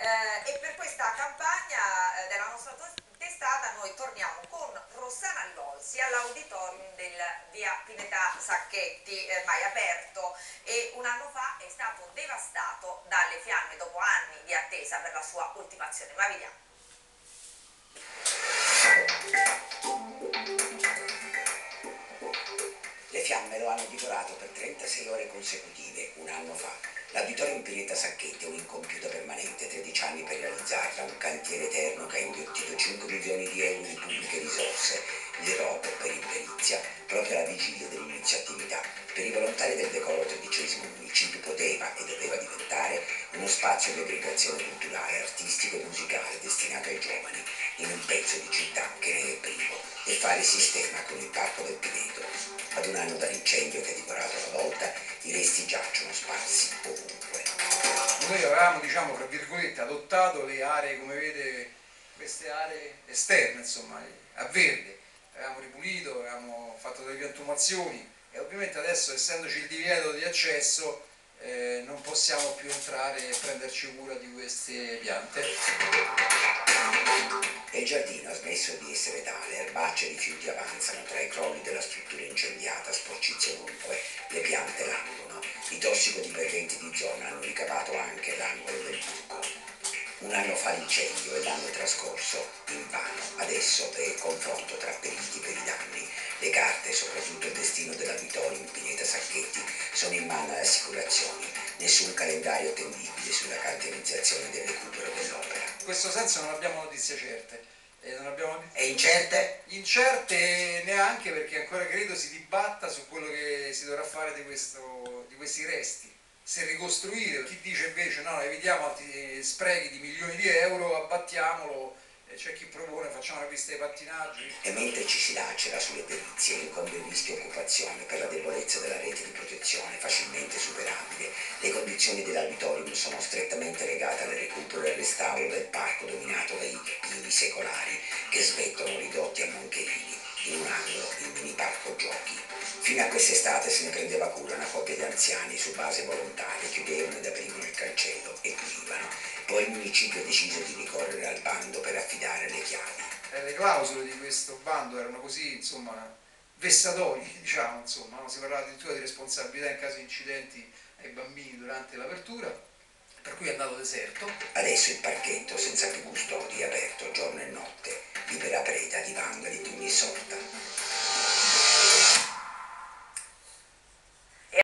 Eh, e per questa campagna eh, della nostra testata noi torniamo con Rossana Rivolsi all'auditorium del via Pineta Sacchetti, eh, mai aperto e un anno fa è stato devastato dalle fiamme dopo anni di attesa per la sua ultimazione. Ma vediamo. Le fiamme lo hanno divorato per 36 ore consecutive, un anno fa. L'Auditorio Pineta Sacchetti è un'incompiuta permanente, 13 anni per realizzarla, un cantiere eterno che ha inghiottito 5 milioni di euro di pubbliche risorse, l'Europa per imperizia, proprio alla vigilia dell'inizio attività. Per i volontari del decoro tredicesimo municipio poteva e doveva diventare uno spazio di aggregazione culturale, artistico e musicale destinato ai giovani, in un pezzo di città che ne è privo, e fare sistema con il parco del Pineto. Ad un anno dall'incendio che ha divorato la volta, i resti giacciono sparsi. Avevamo, diciamo, tra virgolette, adottato le aree, come vede, queste aree esterne, insomma, a verde. Avevamo ripulito, avevamo fatto delle piantumazioni e ovviamente adesso, essendoci il divieto di accesso, eh, non possiamo più entrare e prenderci cura di queste piante. Il giardino ha smesso di essere tale, erbacce e rifiuti avanzano tra i crolli della struttura incendiata, sporcizie ovunque, le piante languono, i tossicodipendenti di zona hanno ricavato anche. Un anno fa l'incendio e l'anno trascorso invano, adesso è il confronto tra periti per i danni. Le carte, soprattutto il destino dell'auditorium Pineta Sacchetti, sono in mano alle assicurazioni. Nessun calendario attendibile sulla cantierizzazione del recupero dell'opera. In questo senso non abbiamo notizie certe. E, abbiamo... e incerte? Incerte neanche perché ancora credo si dibatta su quello che si dovrà fare di, questo, di questi resti se ricostruire, chi dice invece no, evitiamo altri sprechi di milioni di euro, abbattiamolo, c'è chi propone facciamo una pista di pattinaggio. E mentre ci si lacera sulle perizie, incombe il rischio occupazione per la debolezza della rete di protezione facilmente superabile, le condizioni dell'auditorium sono strettamente legate al recupero e al restauro del parco dominato dai pini secolari che svettono ridotti a moncherini Fino a quest'estate se ne prendeva cura una coppia di anziani su base volontaria, chiudevano ed aprivano il cancello e pulivano. Poi il municipio ha deciso di ricorrere al bando per affidare le chiavi. Eh, le clausole di questo bando erano così, insomma, vessatori, diciamo, insomma, no? si parlava addirittura di responsabilità in caso di incidenti ai bambini durante l'apertura, per cui è andato deserto. Adesso il parchetto, senza più custodi, è aperto giorno e notte libera preda di vandali di ogni sorta.